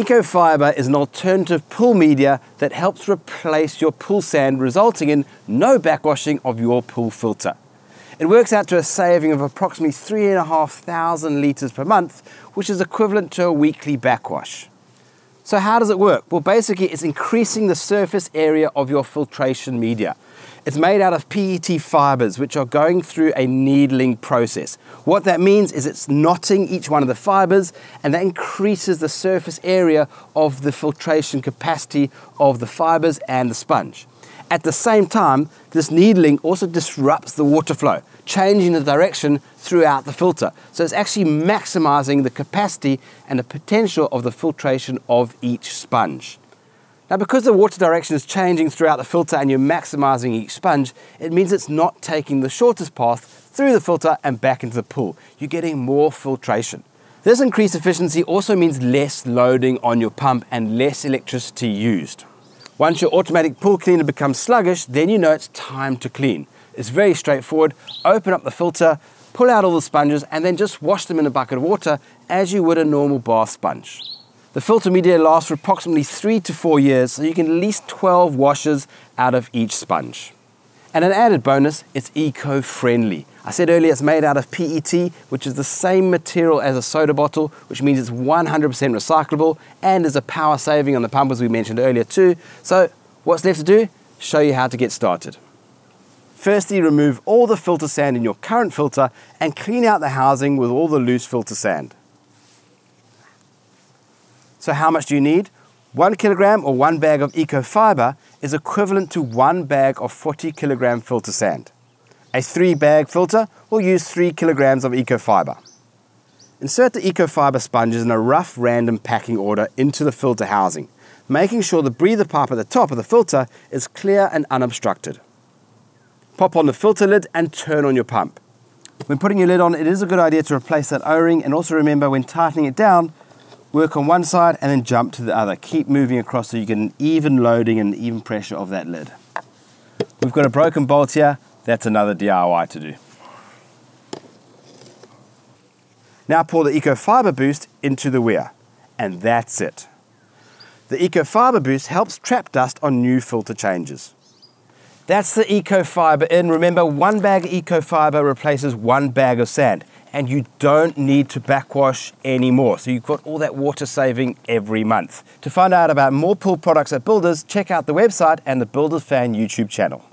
Ecofiber is an alternative pool media that helps replace your pool sand, resulting in no backwashing of your pool filter. It works out to a saving of approximately 3,500 litres per month, which is equivalent to a weekly backwash. So how does it work? Well, basically it's increasing the surface area of your filtration media. It's made out of PET fibers, which are going through a needling process. What that means is it's knotting each one of the fibers, and that increases the surface area of the filtration capacity of the fibers and the sponge. At the same time, this needling also disrupts the water flow, changing the direction throughout the filter. So it's actually maximizing the capacity and the potential of the filtration of each sponge. Now because the water direction is changing throughout the filter and you're maximizing each sponge, it means it's not taking the shortest path through the filter and back into the pool. You're getting more filtration. This increased efficiency also means less loading on your pump and less electricity used. Once your automatic pool cleaner becomes sluggish, then you know it's time to clean. It's very straightforward. Open up the filter, pull out all the sponges, and then just wash them in a bucket of water as you would a normal bath sponge. The filter media lasts for approximately three to four years, so you can at least 12 washes out of each sponge. And an added bonus, it's eco-friendly. I said earlier it's made out of PET, which is the same material as a soda bottle, which means it's 100% recyclable and is a power saving on the pump as we mentioned earlier too. So what's left to do? Show you how to get started. Firstly, remove all the filter sand in your current filter and clean out the housing with all the loose filter sand. So how much do you need? One kilogram or one bag of eco-fiber is equivalent to one bag of 40 kilogram filter sand. A three bag filter will use three kilograms of eco-fiber. Insert the eco-fiber sponges in a rough random packing order into the filter housing, making sure the breather pipe at the top of the filter is clear and unobstructed. Pop on the filter lid and turn on your pump. When putting your lid on, it is a good idea to replace that O-ring and also remember when tightening it down, work on one side and then jump to the other. Keep moving across so you get an even loading and even pressure of that lid. We've got a broken bolt here. That's another DIY to do. Now pour the Ecofiber Boost into the weir, and that's it. The Ecofiber Boost helps trap dust on new filter changes. That's the Ecofiber in. Remember, one bag of Ecofiber replaces one bag of sand and you don't need to backwash anymore. So you've got all that water saving every month. To find out about more pool products at Builders, check out the website and the Builders Fan YouTube channel.